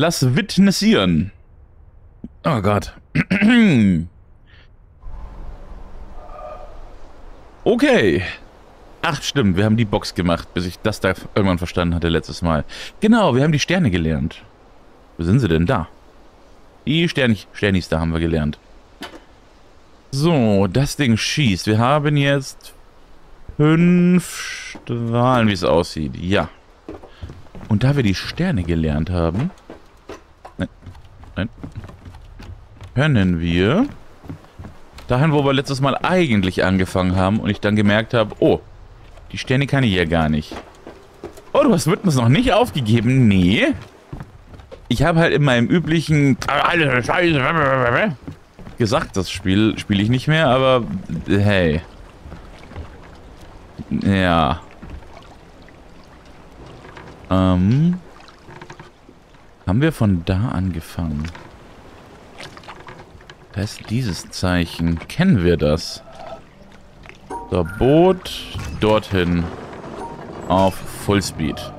Lass witnessieren. Oh Gott. okay. Ach, stimmt, wir haben die Box gemacht, bis ich das da irgendwann verstanden hatte letztes Mal. Genau, wir haben die Sterne gelernt. Wo sind sie denn da? Die Stern Sternis da haben wir gelernt. So, das Ding schießt. Wir haben jetzt fünf Strahlen, wie es aussieht. Ja. Und da wir die Sterne gelernt haben... Nein. Können wir... Dahin, wo wir letztes Mal eigentlich angefangen haben und ich dann gemerkt habe, oh, die Sterne kann ich ja gar nicht. Oh, du hast Witness noch nicht aufgegeben? Nee. Ich habe halt in meinem üblichen gesagt, das Spiel spiele ich nicht mehr, aber hey. Ja. Ähm. Haben wir von da angefangen? Da ist dieses Zeichen. Kennen wir das? So, Boot dorthin. Auf Fullspeed.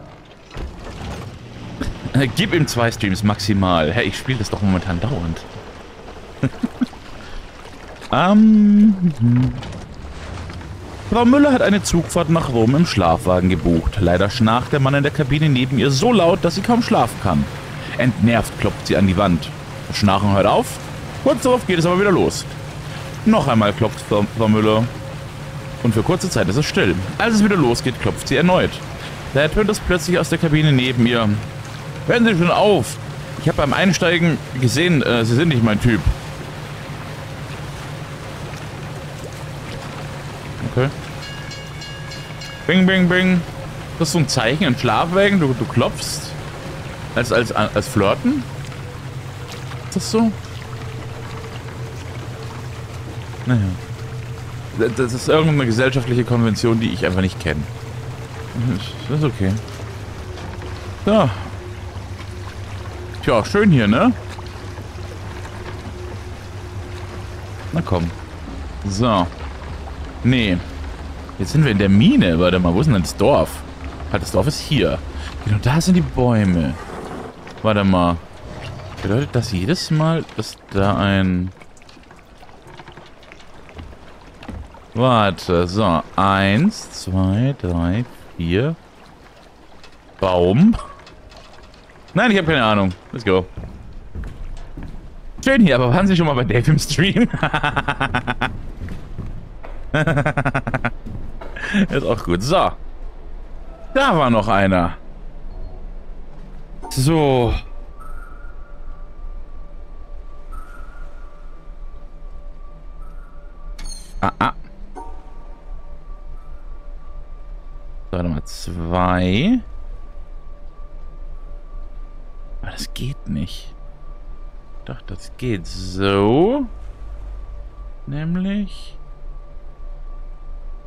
Gib ihm zwei Streams maximal. Hey, ich spiele das doch momentan dauernd. ähm. Hm. Frau Müller hat eine Zugfahrt nach Rom im Schlafwagen gebucht. Leider schnarcht der Mann in der Kabine neben ihr so laut, dass sie kaum schlafen kann. Entnervt klopft sie an die Wand. Das Schnarchen hört auf. Kurz darauf geht es aber wieder los. Noch einmal klopft Frau Müller. Und für kurze Zeit ist es still. Als es wieder losgeht, klopft sie erneut. Da ertönt es plötzlich aus der Kabine neben ihr. Hören Sie schon auf! Ich habe beim Einsteigen gesehen, äh, Sie sind nicht mein Typ. Okay. Bing, bing, bing. Das ist so ein Zeichen, ein Schlafwagen. Du, du klopfst. Als, als, als Flirten? Ist das so? Naja. Das ist irgendeine gesellschaftliche Konvention, die ich einfach nicht kenne. Das ist okay. So. Tja, schön hier, ne? Na komm. So. Nee. Jetzt sind wir in der Mine. Warte mal, wo ist denn das Dorf? Halt, das Dorf ist hier. Genau, da sind die Bäume. Warte mal. Bedeutet das jedes Mal, dass da ein... Warte, so. Eins, zwei, drei, vier. Baum. Nein, ich habe keine Ahnung. Let's go. Schön hier, aber waren Sie schon mal bei Dave im Stream? Ist auch gut. So. Da war noch einer. So. Ah, ah. Warte mal, zwei. Aber das geht nicht. Doch, das geht so. Nämlich...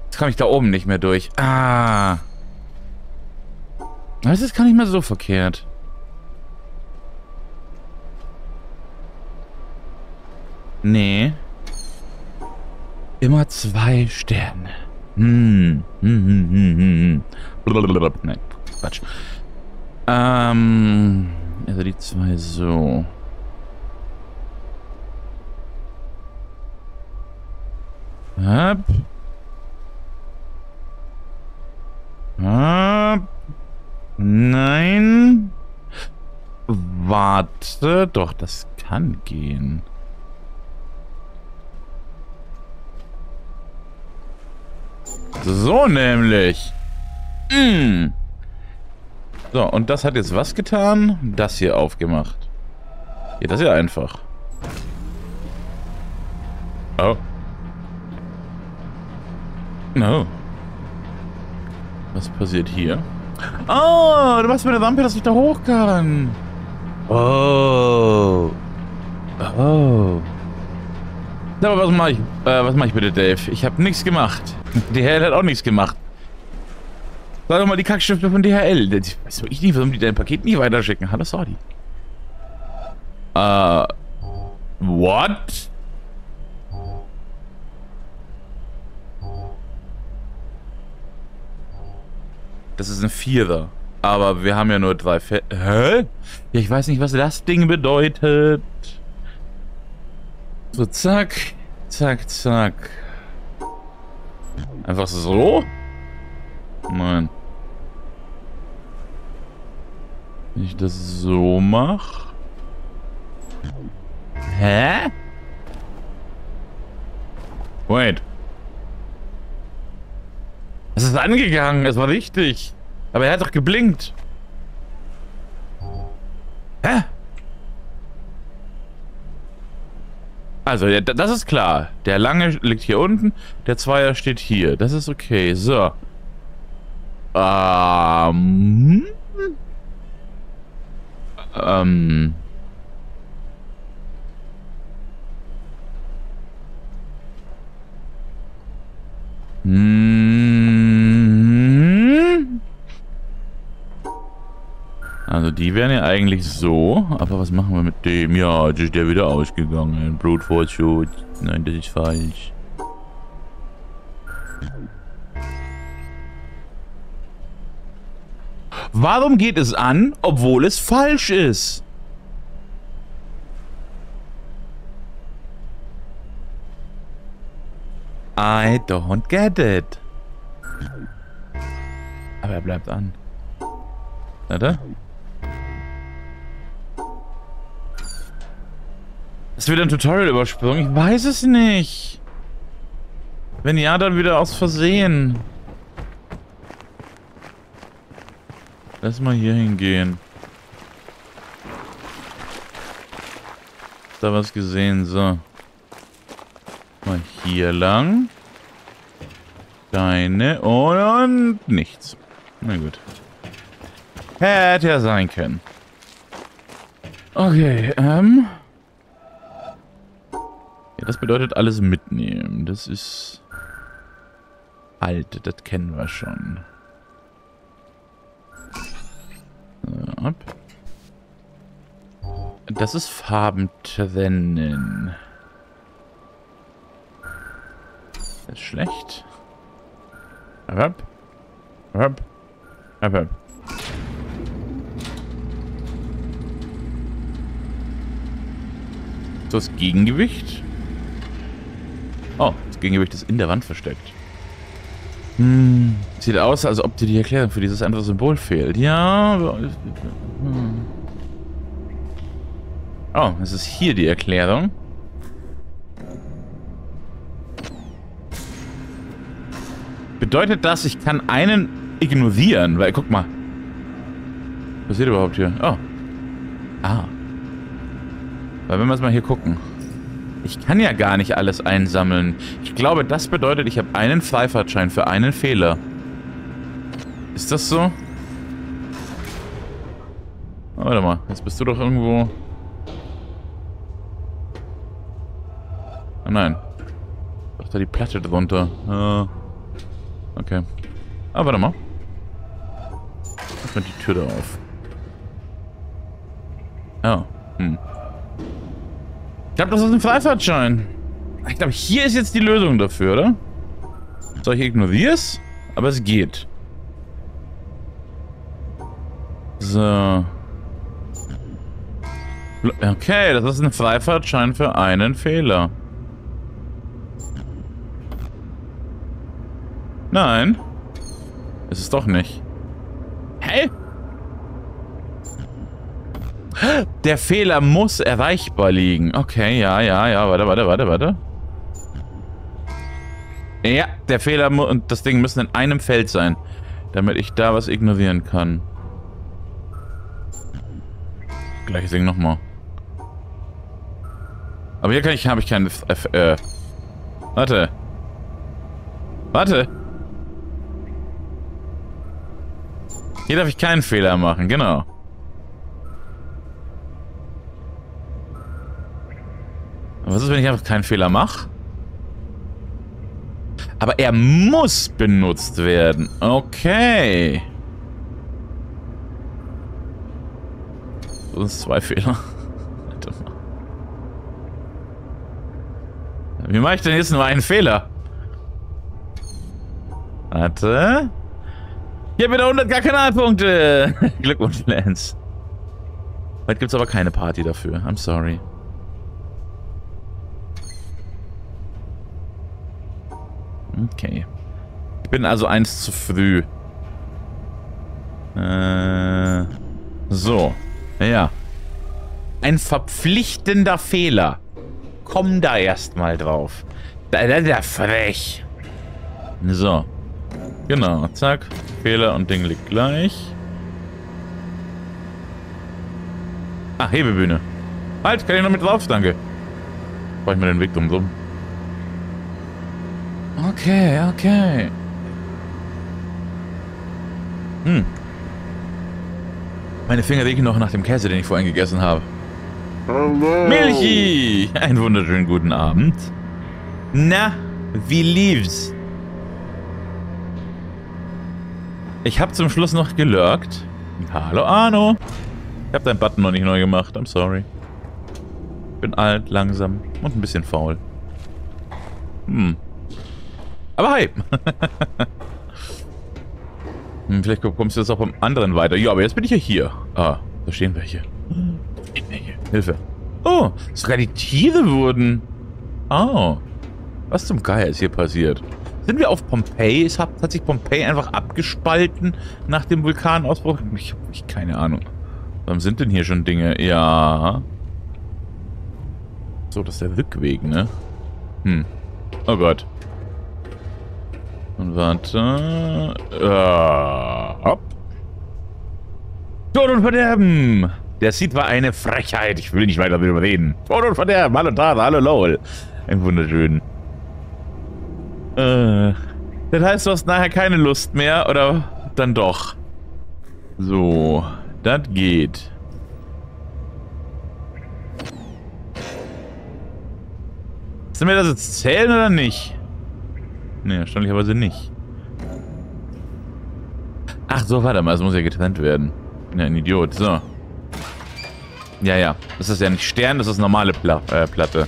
Jetzt komme ich da oben nicht mehr durch. Ah. Das ist gar nicht mehr so verkehrt. Nee. Immer zwei Sterne. Hm. Hm, hm, hm, hm. hm. Nein, Quatsch. Ähm, also die zwei so. Hab. Hab. Nein. Warte, doch, das kann gehen. So nämlich. Mm. So, und das hat jetzt was getan? Das hier aufgemacht. Ja, das ist ja einfach. Oh. No. Was passiert hier? Oh, du machst mir eine Lampe, dass ich da hoch kann. Oh. Oh. Aber was mache ich? Äh, was ich bitte, Dave? Ich habe nichts gemacht. DHL hat auch nichts gemacht. Sag doch mal die Kackstifte von DHL. Das weiß ich nicht, warum die dein Paket nie weiterschicken. Hallo, sorry. Äh. What? Das ist ein Vierer. Aber wir haben ja nur drei Fe Hä? Ja, ich weiß nicht, was das Ding bedeutet. So, zack. Zack, zack. Einfach so? Nein. Wenn ich das so mache. Hä? Wait. Es ist angegangen, es war richtig. Aber er hat doch geblinkt. Hä? Also, das ist klar. Der lange liegt hier unten, der Zweier steht hier. Das ist okay. So. Ähm. Ähm. Hm. Also die wären ja eigentlich so, aber was machen wir mit dem? Ja, jetzt ist der wieder ausgegangen. Blutvollschutz. Nein, das ist falsch. Warum geht es an, obwohl es falsch ist? I don't get it. Aber er bleibt an. Warte. Ist wieder ein Tutorial übersprungen? Ich weiß es nicht. Wenn ja, dann wieder aus Versehen. Lass mal hier hingehen. Da was gesehen, so. Mal hier lang. Deine und nichts. Na gut. Hätte ja sein können. Okay, ähm. Ja, das bedeutet alles mitnehmen. Das ist... Alt, das kennen wir schon. So, ab. Das ist Farben trennen. Das ist schlecht. Ab. Ab. Ab. Ab. Das Gegengewicht? Oh, das Gegengewicht ist in der Wand versteckt. Hm, sieht aus, als ob dir die Erklärung für dieses andere Symbol fehlt. Ja. Hm. Oh, es ist hier die Erklärung. Bedeutet das, ich kann einen ignorieren? Weil, guck mal. Was passiert überhaupt hier? Oh. Ah. Weil wenn wir jetzt mal hier gucken. Ich kann ja gar nicht alles einsammeln. Ich glaube, das bedeutet, ich habe einen Freifahrtschein für einen Fehler. Ist das so? Oh, warte mal, jetzt bist du doch irgendwo... Oh nein. Doch da die Platte drunter. Ah. Okay. Ah, warte mal. Mach mal die Tür da auf. Oh. Hm. Ich glaube, das ist ein Freifahrtschein. Ich glaube, hier ist jetzt die Lösung dafür, oder? So, ich ignoriere es, aber es geht. So. Okay, das ist ein Freifahrtschein für einen Fehler. Nein. Ist es doch nicht. Hä? Der Fehler muss erreichbar liegen. Okay, ja, ja, ja. Warte, warte, warte, warte. Ja, der Fehler und das Ding müssen in einem Feld sein, damit ich da was ignorieren kann. Gleiches Ding nochmal. Aber hier kann ich, habe ich keinen... Äh, warte. Warte. Hier darf ich keinen Fehler machen, genau. Was ist, wenn ich einfach keinen Fehler mache? Aber er muss benutzt werden. Okay. Das sind zwei Fehler. Wie mache ich denn jetzt nur einen Fehler? Warte. Ich habe wieder 100 gar Kanalpunkte. Glückwunsch, Lance. Heute gibt es aber keine Party dafür. I'm sorry. Okay. Ich bin also eins zu früh. Äh, so. Ja. Ein verpflichtender Fehler. Komm da erstmal drauf. Da ist ja frech. So. Genau, zack. Fehler und Ding liegt gleich. Ah, Hebebühne. Halt, kann ich noch mit drauf, danke. Brauche ich mir den Weg drum rum. Okay, okay. Hm. Meine Finger riechen noch nach dem Käse, den ich vorhin gegessen habe. Hallo. Milchi! Einen wunderschönen guten Abend. Na, wie lief's? Ich habe zum Schluss noch gelurkt. Hallo Arno. Ich habe deinen Button noch nicht neu gemacht. I'm sorry. Bin alt, langsam und ein bisschen faul. Hm. Aber hi. hm, vielleicht kommst du jetzt auch beim anderen weiter. Ja, aber jetzt bin ich ja hier. Ah, da stehen welche. Hilfe. Oh, sogar die Tiere wurden... Oh. Was zum Geier ist hier passiert? Sind wir auf Pompeii? Es hat, hat sich Pompeii einfach abgespalten nach dem Vulkanausbruch? Ich habe keine Ahnung. Warum sind denn hier schon Dinge? Ja. So, das ist der Rückweg, ne? Hm. Oh Gott. Warte. Uh, hopp. Tod und Verderben! Der Seed war eine Frechheit. Ich will nicht weiter darüber reden. Tod und Verderben, hallo da, hallo lol. Ein wunderschön. Äh, das heißt, du hast nachher keine Lust mehr, oder dann doch? So, das geht. Sind wir das jetzt zählen oder nicht? Ne, erstaunlicherweise nicht. Ach so, warte mal, es muss ja getrennt werden. Ja ein Idiot. So. Ja, ja. Das ist ja nicht Stern, das ist normale Pla äh, Platte.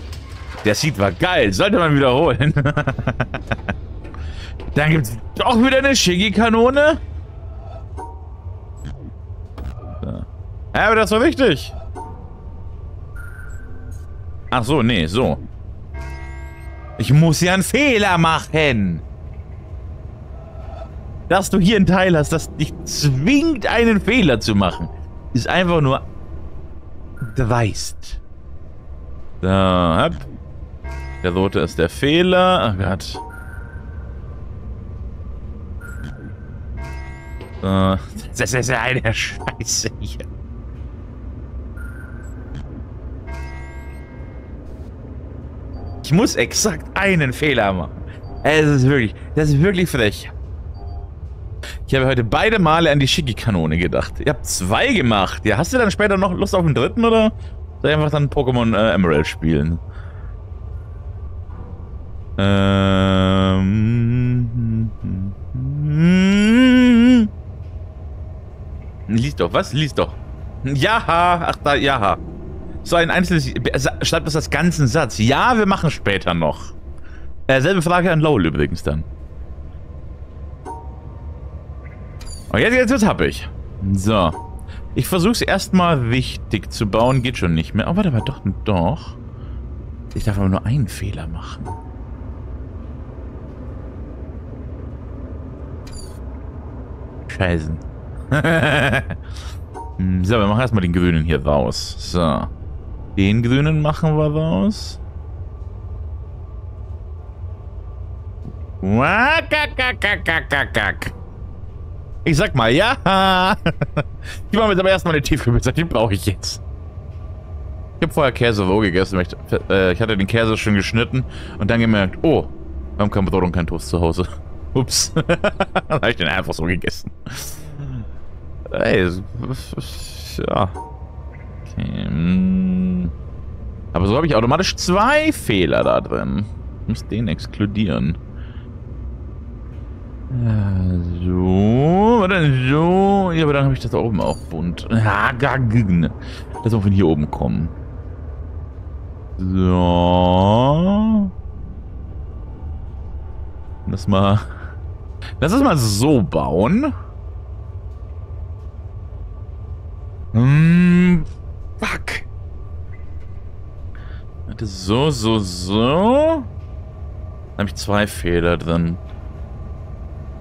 Der Seed war geil. Sollte man wiederholen. Dann gibt es doch wieder eine Shiggy-Kanone. Ja, aber das war wichtig. Ach so, nee, so. Ich muss ja einen Fehler machen. Dass du hier einen Teil hast, das dich zwingt, einen Fehler zu machen, ist einfach nur dreist. So, hopp. Der rote ist der Fehler. Oh Gott. So. Das ist ja eine Scheiße hier. Ich muss exakt einen Fehler machen. Es ist wirklich, das ist wirklich frech. Ich habe heute beide Male an die Shiki-Kanone gedacht. Ihr habt zwei gemacht. Ja, hast du dann später noch Lust auf den dritten oder soll ich einfach dann Pokémon äh, Emerald spielen? Ähm. Lies doch, was? Lies doch. Ja, ach da, ja. So ein einzelnes. Schreibt das als ganzen Satz. Ja, wir machen später noch. Äh, selbe Frage an Lowell übrigens dann. Und jetzt, jetzt, jetzt hab ich. So. Ich versuch's erstmal richtig zu bauen. Geht schon nicht mehr. Oh, warte mal, doch, doch. Ich darf aber nur einen Fehler machen. Scheißen. so, wir machen erstmal den grünen hier raus. So. Den grünen machen wir raus. Ich sag mal, ja. Ich mache jetzt aber erstmal eine Tiefkühlpizza, die brauche ich jetzt. Ich habe vorher Käse roh gegessen. Ich, äh, ich hatte den Käse schon geschnitten und dann gemerkt, oh, wir haben kein Brot und kein Toast zu Hause. Ups. Dann habe ich den einfach so gegessen. Ey, ja. Okay. Hm. Aber so habe ich automatisch zwei Fehler da drin. Ich muss den exkludieren. So, warte, so. Ja, aber dann habe ich das da oben auch bunt. Lass mal von hier oben kommen. So. Lass mal Lass es mal so bauen. Warte, so, so, so. Da habe ich zwei Fehler drin.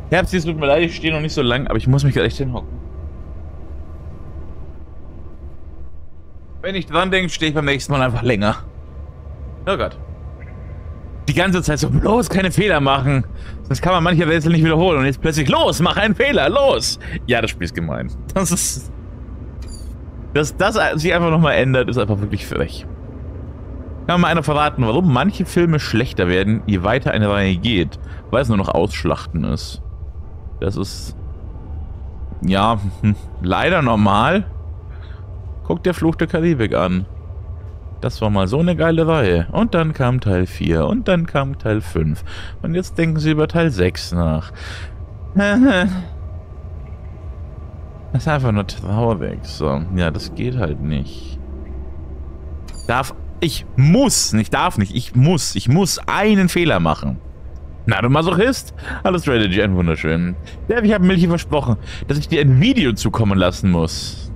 Herbst, es tut mir leid, ich stehe noch nicht so lang, aber ich muss mich echt hinhocken. Wenn ich dran denke, stehe ich beim nächsten Mal einfach länger. Oh Gott. Die ganze Zeit so, bloß keine Fehler machen. Sonst kann man manche Rätsel nicht wiederholen. Und jetzt plötzlich, los, mach einen Fehler, los. Ja, das Spiel ist gemein. Das ist... Dass das sich einfach nochmal ändert, ist einfach wirklich frech. Kann mal einer verraten, warum manche Filme schlechter werden, je weiter eine Reihe geht, weil es nur noch Ausschlachten ist. Das ist... Ja, hm, leider normal. Guck der Fluch der Karibik an. Das war mal so eine geile Reihe. Und dann kam Teil 4 und dann kam Teil 5. Und jetzt denken sie über Teil 6 nach. Das ist einfach nur traurig. So, ja, das geht halt nicht. Darf ich muss, nicht darf nicht, ich muss, ich muss einen Fehler machen. Na, du Masochist? Hallo Strategy, ein wunderschön. Ja, ich habe Milchi versprochen, dass ich dir ein Video zukommen lassen muss.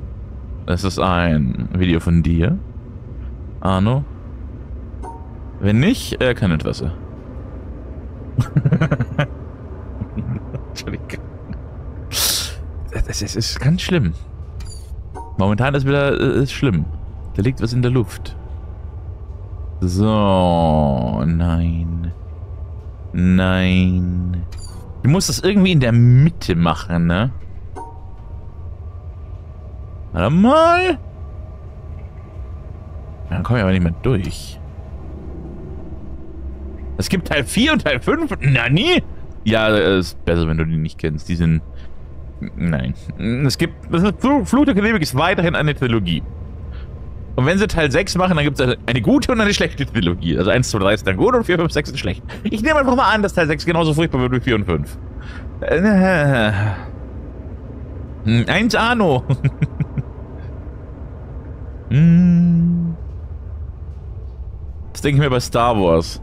Das ist ein Video von dir. Arno? Wenn nicht, äh, kein Interesse. Entschuldigung. Es ist, ist ganz schlimm. Momentan ist wieder äh, ist schlimm. Da liegt was in der Luft. So, nein. Nein. Du musst das irgendwie in der Mitte machen, ne? Warte mal. Dann komme ich aber nicht mehr durch. Es gibt Teil 4 und Teil 5. Nani? Ja, ist besser, wenn du die nicht kennst. Die sind... Nein. Es gibt... Fluch der Karibik ist weiterhin eine Trilogie. Und wenn sie Teil 6 machen, dann gibt es eine gute und eine schlechte Trilogie. Also 1, 2, 3 ist dann gut und 4, 5, 6 ist schlecht. Ich nehme einfach mal an, dass Teil 6 genauso furchtbar wird wie 4 und 5. Äh, 1 Arno. hm. Das denke ich mir bei Star Wars.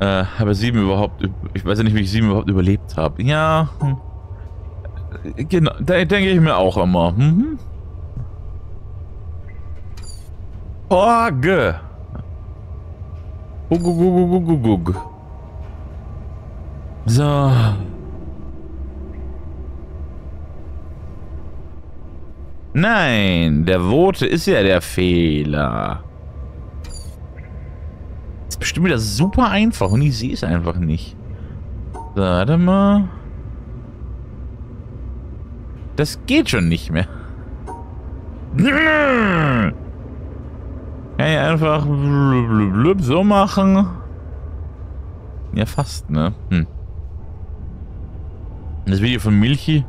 Äh, aber 7 überhaupt... Ich weiß ja nicht, wie ich 7 überhaupt überlebt habe. Ja. Hm. Genau, da denke ich mir auch immer. Mhm. Orge. Ugugugugugugug. So. Nein, der rote ist ja der Fehler. ist bestimmt wieder super einfach und ich sehe es einfach nicht. So, warte mal. Das geht schon nicht mehr. Kann ich einfach blub, so machen? Ja, fast, ne? Hm. Das Video von Milchi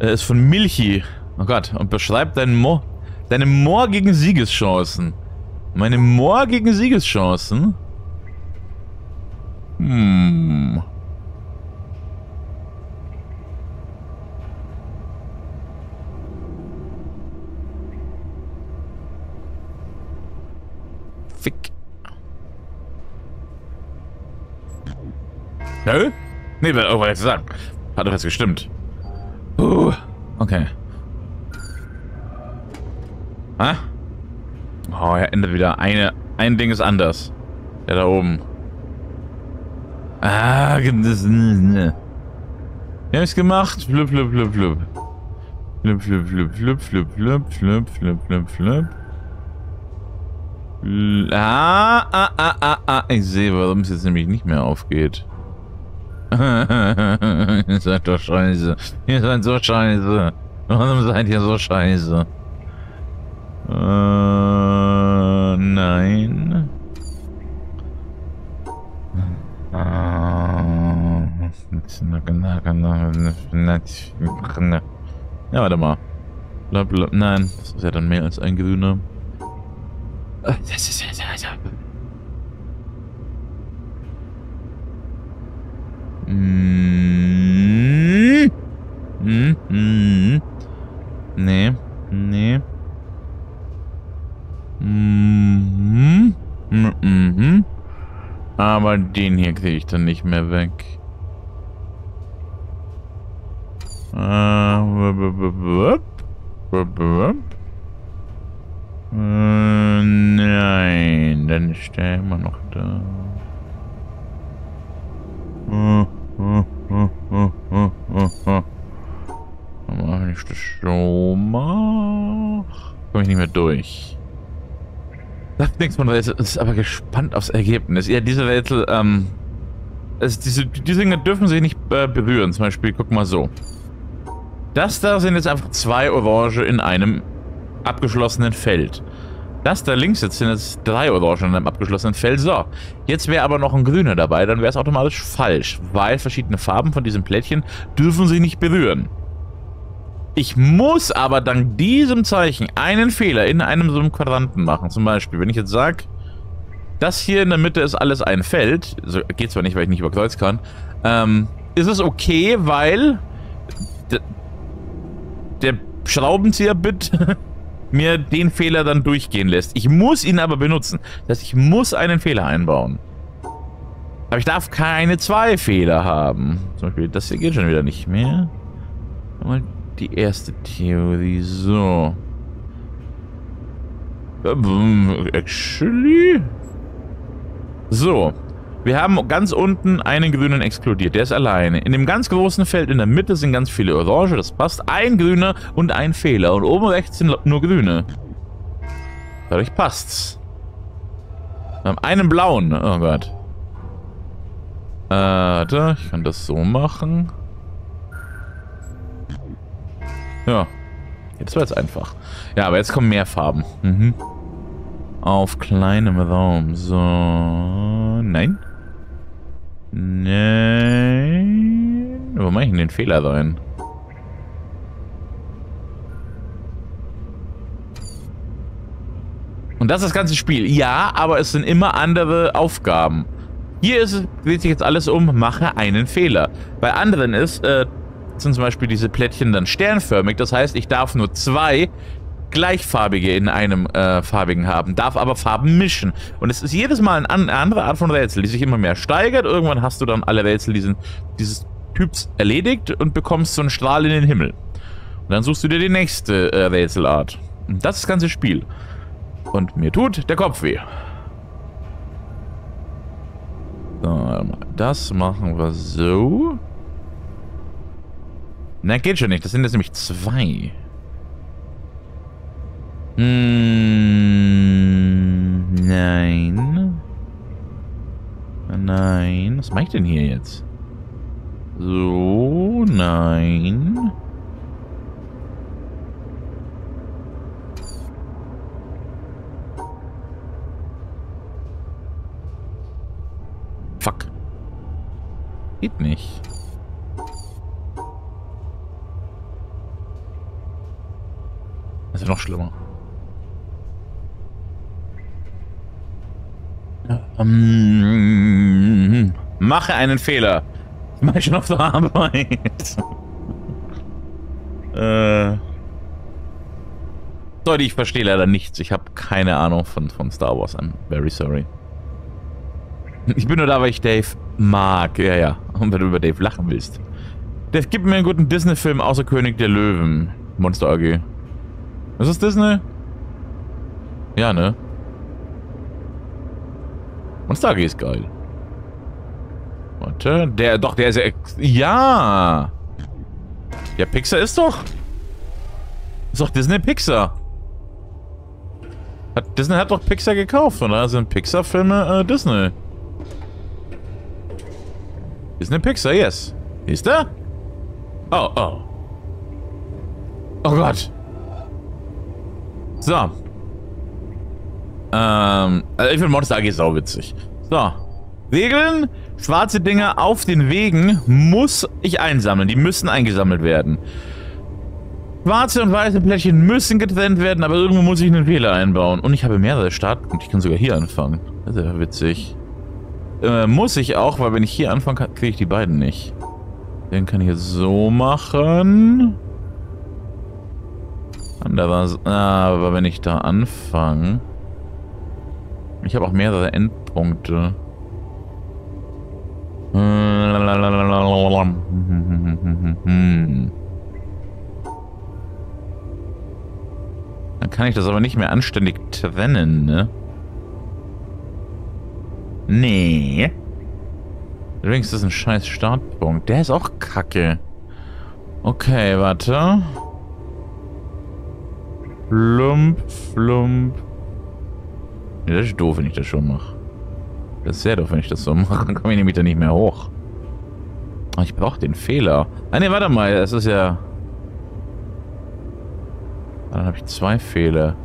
äh, ist von Milchi. Oh Gott, und beschreibt deinen Mo deine morgigen Siegeschancen. Meine morgigen Siegeschancen? Hm. Nö? Nee, was oh, jetzt sagen? Hat doch jetzt gestimmt. Uh, okay. Ah? Oh, er ändert wieder. Eine, ein Ding ist anders. Der da oben. Ah, das, ne. Wir haben es gemacht. Flip, flip, flip, flip. Flip, flip, flip, flip, flip, flip, flip, flip, flip, flip. Ah, ah, ah, ah, ah. Ich sehe, warum es jetzt nämlich nicht mehr aufgeht. Ihr seid doch scheiße. Ihr seid so scheiße. Warum seid ihr so scheiße? Äh, nein. Ja, warte mal. Nein, das ist ja dann mehr als ein grüner. Das ist ja. Mm. Mm. Mm. Nee. Nee. Mhm. Mhm. Aber den hier kriege ich dann nicht mehr weg. Äh, nein. Nein, dann ist der immer noch da. Durch. Sagt nichts von Rätsel, ist aber gespannt aufs Ergebnis. Ja, diese Rätsel, ähm, es, diese, diese Dinge dürfen sich nicht äh, berühren. Zum Beispiel, guck mal so. Das da sind jetzt einfach zwei Orange in einem abgeschlossenen Feld. Das da links jetzt sind jetzt drei Orangen in einem abgeschlossenen Feld. So, jetzt wäre aber noch ein grüner dabei, dann wäre es automatisch falsch, weil verschiedene Farben von diesem Plättchen dürfen sich nicht berühren. Ich muss aber dank diesem Zeichen einen Fehler in einem so einem Quadranten machen. Zum Beispiel, wenn ich jetzt sage, das hier in der Mitte ist alles ein Feld, so, geht zwar nicht, weil ich nicht über Kreuz kann, ähm, ist es okay, weil der Schraubenzieher-Bit mir den Fehler dann durchgehen lässt. Ich muss ihn aber benutzen. Das heißt, ich muss einen Fehler einbauen. Aber ich darf keine zwei Fehler haben. Zum Beispiel, das hier geht schon wieder nicht mehr. Mal die erste Theorie. So. Actually? So. Wir haben ganz unten einen grünen explodiert. Der ist alleine. In dem ganz großen Feld in der Mitte sind ganz viele Orange. Das passt. Ein grüner und ein Fehler. Und oben rechts sind nur grüne. Dadurch passt's. Wir haben einen blauen. Oh Gott. Äh, warte. Ich kann das so machen. Ja. Jetzt wird's einfach. Ja, aber jetzt kommen mehr Farben. Mhm. Auf kleinem Raum. So. Nein. Nein. Wo mache ich denn den Fehler rein? Und das ist das ganze Spiel. Ja, aber es sind immer andere Aufgaben. Hier ist es, dreht sich jetzt alles um, mache einen Fehler. Bei anderen ist, äh, sind zum Beispiel diese Plättchen dann sternförmig. Das heißt, ich darf nur zwei gleichfarbige in einem äh, farbigen haben, darf aber Farben mischen. Und es ist jedes Mal eine andere Art von Rätsel, die sich immer mehr steigert. Irgendwann hast du dann alle Rätsel diesen, dieses Typs erledigt und bekommst so einen Strahl in den Himmel. Und dann suchst du dir die nächste äh, Rätselart. Und das ist das ganze Spiel. Und mir tut der Kopf weh. So, das machen wir so. Na, geht schon nicht. Das sind jetzt nämlich zwei. Hm, nein. Nein. Was mache ich denn hier jetzt? So, nein. Fuck. Geht nicht. Das ist ja noch schlimmer. Ähm, mache einen Fehler. Ich mache schon auf der Arbeit. äh. Leute, ich verstehe leider nichts. Ich habe keine Ahnung von, von Star Wars. I'm very sorry. Ich bin nur da, weil ich Dave mag. Ja, ja. Und wenn du über Dave lachen willst. Dave, gib mir einen guten Disney-Film außer König der Löwen. Monster AG. Ist das Disney? Ja, ne? Monster AG ist geil. Warte, der, doch, der ist ja... Ja! Ja, Pixar ist doch... Ist doch Disney Pixar. Hat, Disney hat doch Pixar gekauft, und da sind Pixar-Filme äh, Disney. Disney Pixar, yes. Ist der? Oh, oh. Oh Gott. So. Ähm, also ich finde Monster AG sauwitzig. So. Regeln. Schwarze Dinger auf den Wegen muss ich einsammeln. Die müssen eingesammelt werden. Schwarze und weiße Plättchen müssen getrennt werden, aber irgendwo muss ich einen Fehler einbauen. Und ich habe mehrere Startpunkte. Ich kann sogar hier anfangen. Das ist ja witzig. Äh, muss ich auch, weil wenn ich hier anfange, kriege ich die beiden nicht. Den kann ich jetzt so machen. Anderer, ah, aber wenn ich da anfange... Ich habe auch mehrere Endpunkte. Dann kann ich das aber nicht mehr anständig trennen, ne? Nee. Übrigens ist ein scheiß Startpunkt. Der ist auch kacke. Okay, warte. Flump, flump. Ja, das ist doof, wenn ich das schon mache. Das ist sehr doof, wenn ich das so mache. Dann komme ich nämlich da nicht mehr hoch. Ich brauche den Fehler. Ah ne, warte mal. Das ist ja... Dann habe ich zwei Fehler.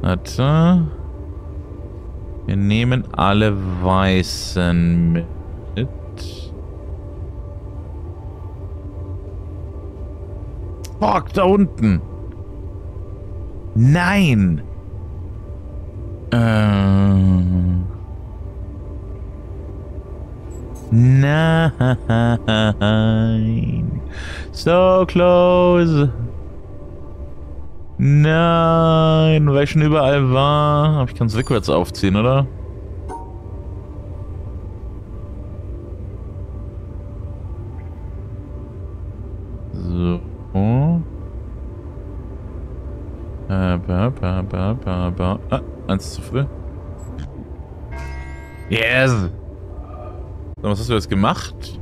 Warte. Wir nehmen alle Weißen mit. Fuck, da unten. Nein. Ähm. Nein. So close. Nein, weil ich schon überall war. Aber ich kann es rückwärts aufziehen, oder? Eins zu früh. Yes! So, was hast du jetzt gemacht?